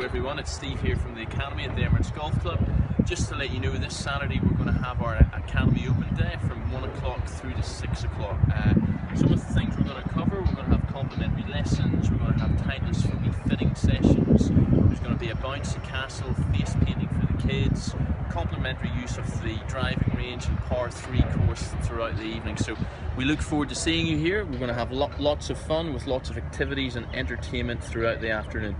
Hello everyone, it's Steve here from the Academy at the Emirates Golf Club. Just to let you know, this Saturday we're going to have our Academy Open Day from 1 o'clock through to 6 o'clock. Uh, some of the things we're going to cover, we're going to have complimentary lessons, we're going to have timeless foamy fitting sessions, there's going to be a bouncy castle, face painting for the kids, complimentary use of the driving range and par 3 course throughout the evening. So we look forward to seeing you here. We're going to have lots of fun with lots of activities and entertainment throughout the afternoon.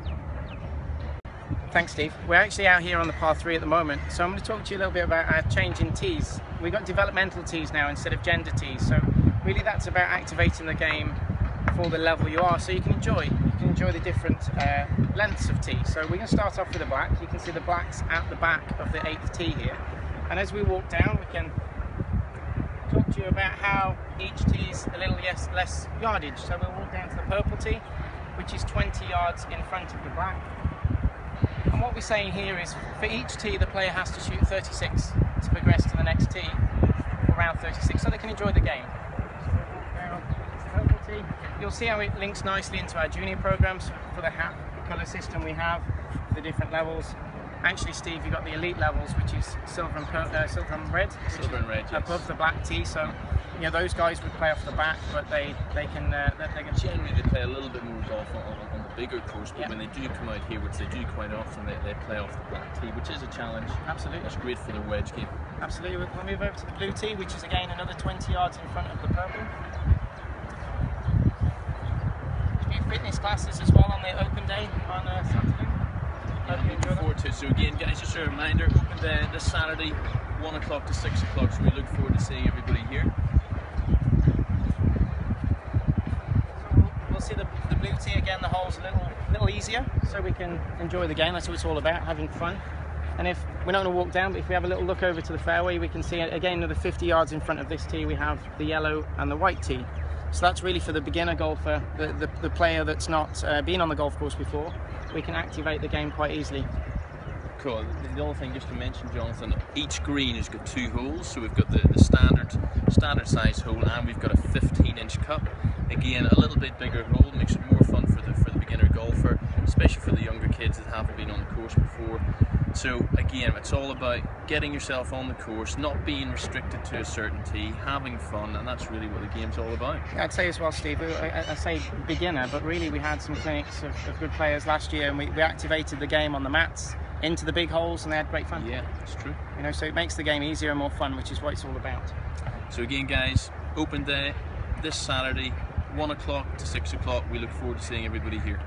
Thanks, Steve. We're actually out here on the par 3 at the moment, so I'm going to talk to you a little bit about our change in tees. We've got developmental tees now instead of gender tees, so really that's about activating the game for the level you are, so you can enjoy. You can enjoy the different uh, lengths of tee. So we're going to start off with the black. You can see the blacks at the back of the 8th tee here. And as we walk down, we can talk to you about how each tee is a little less, less yardage. So we'll walk down to the purple tee, which is 20 yards in front of the black and what we're saying here is for each tee, the player has to shoot 36 to progress to the next tee, around 36, so they can enjoy the game. You'll see how it links nicely into our junior programs for the hat colour system we have, the different levels. Actually, Steve, you've got the elite levels, which is silver and, uh, silver and red. Silver and red, yes. Above the black tee, so you know, those guys would play off the back, but they, they can... Uh, they can Generally, they play a little bit more golf on, on, the bigger course, but when they do come out here, which they do quite often, they, they play off the black tee, which is a challenge. Absolutely. It's great for the wedge game. Absolutely. We'll move over to the blue tee, which is again another 20 yards in front of the purple. A few fitness classes as well on the open day on uh, Saturday. Looking forward to. So again, guys, just a reminder, open day this Saturday, 1 o'clock to 6 o'clock, so we look forward to seeing everybody here. see the, the the hole's a little, little easier, so we can enjoy the game. That's what it's all about, having fun. And if we're not going to walk down, but if we have a little look over to the fairway, we can see again another 50 yards in front of this tee, we have the yellow and the white tee. So that's really for the beginner golfer, the, the, the player that's not uh, been on the golf course before. We can activate the game quite easily. Cool. The other thing just to mention, Jonathan, each green has got two holes. So we've got the, the standard standard size hole and we've got a 15 inch cup. Again, a little bit bigger hole makes it more fun for the for the beginner golfer, especially for the younger kids that haven't been on the course before. So again, it's all about getting yourself on the course, not being restricted to a certain tee, having fun, and that's really what the game's all about. I'd say as well, Steve, I, I say beginner, but really we had some clinics of, of good players last year and we, we activated the game on the mats into the big holes and they had great fun. Yeah, that's true. You know, so it makes the game easier and more fun, which is what it's all about. So again, guys, open day this Saturday, one o'clock to six o'clock. We look forward to seeing everybody here.